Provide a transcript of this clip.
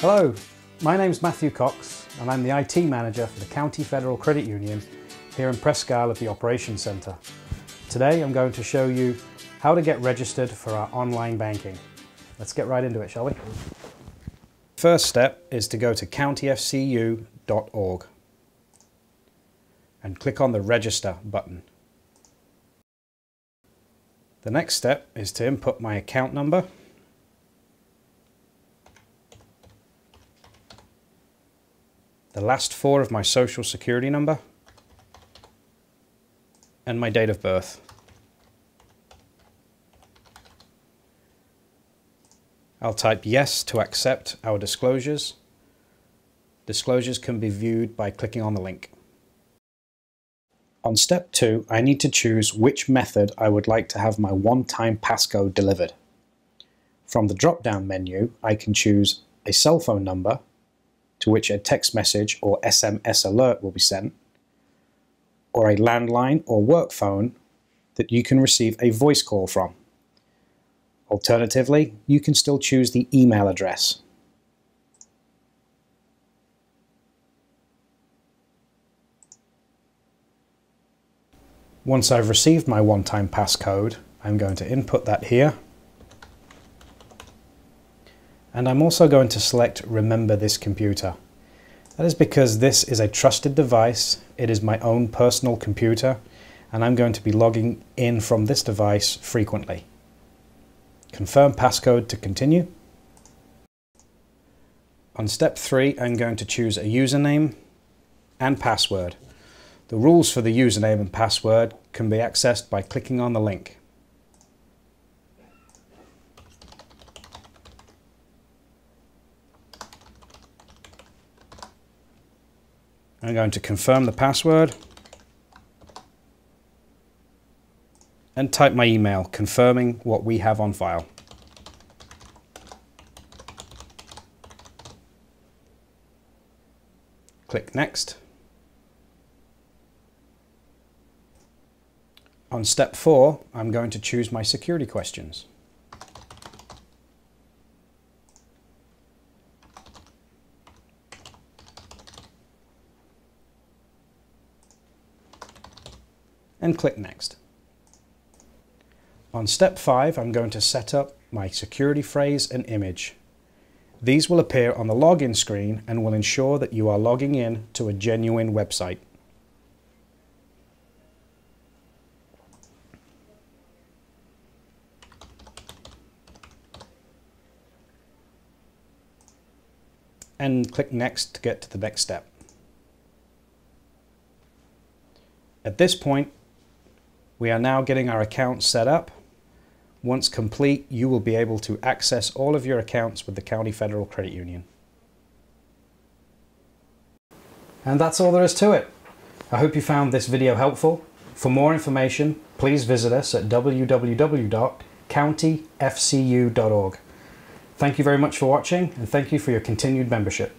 Hello, my name's Matthew Cox and I'm the IT manager for the County Federal Credit Union here in Presque Isle at the Operations Centre. Today I'm going to show you how to get registered for our online banking. Let's get right into it, shall we? First step is to go to countyfcu.org and click on the register button. The next step is to input my account number the last four of my social security number, and my date of birth. I'll type yes to accept our disclosures. Disclosures can be viewed by clicking on the link. On step two, I need to choose which method I would like to have my one-time passcode delivered. From the drop-down menu, I can choose a cell phone number to which a text message or SMS alert will be sent, or a landline or work phone that you can receive a voice call from. Alternatively, you can still choose the email address. Once I've received my one-time passcode, I'm going to input that here and I'm also going to select remember this computer. That is because this is a trusted device, it is my own personal computer and I'm going to be logging in from this device frequently. Confirm passcode to continue. On step 3 I'm going to choose a username and password. The rules for the username and password can be accessed by clicking on the link. I'm going to confirm the password and type my email confirming what we have on file. Click Next. On step 4, I'm going to choose my security questions. And click Next. On step 5, I'm going to set up my security phrase and image. These will appear on the login screen and will ensure that you are logging in to a genuine website. And click Next to get to the next step. At this point, we are now getting our account set up. Once complete, you will be able to access all of your accounts with the County Federal Credit Union. And that's all there is to it. I hope you found this video helpful. For more information, please visit us at www.countyfcu.org. Thank you very much for watching and thank you for your continued membership.